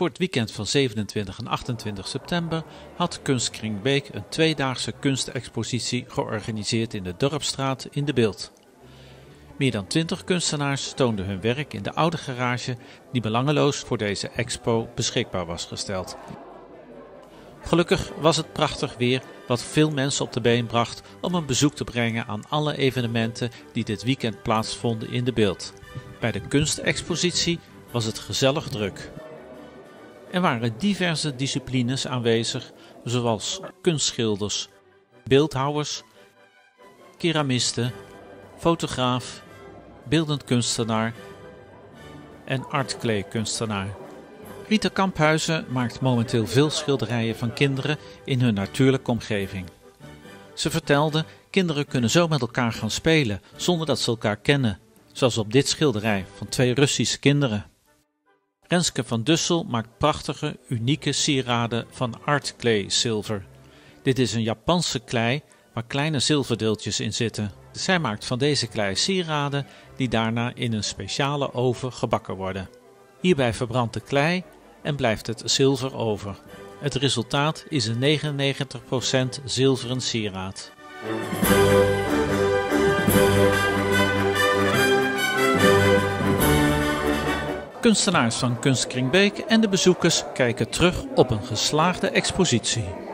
Voor het weekend van 27 en 28 september had Kunstkring Beek een tweedaagse kunstexpositie georganiseerd in de Dorpstraat in de Beeld. Meer dan 20 kunstenaars toonden hun werk in de oude garage die belangeloos voor deze expo beschikbaar was gesteld. Gelukkig was het prachtig weer wat veel mensen op de been bracht om een bezoek te brengen aan alle evenementen die dit weekend plaatsvonden in de beeld. Bij de kunstexpositie was het gezellig druk. Er waren diverse disciplines aanwezig, zoals kunstschilders, beeldhouwers, keramisten, fotograaf, beeldend kunstenaar en artkleekunstenaar. Rita Kamphuizen maakt momenteel veel schilderijen van kinderen in hun natuurlijke omgeving. Ze vertelde: kinderen kunnen zo met elkaar gaan spelen zonder dat ze elkaar kennen, zoals op dit schilderij van twee Russische kinderen. Renske van Dussel maakt prachtige, unieke sieraden van art clay zilver. Dit is een Japanse klei waar kleine zilverdeeltjes in zitten. Zij maakt van deze klei sieraden die daarna in een speciale oven gebakken worden. Hierbij verbrandt de klei en blijft het zilver over. Het resultaat is een 99% zilveren sieraad. Kunstenaars van Kunstkring Beek en de bezoekers kijken terug op een geslaagde expositie.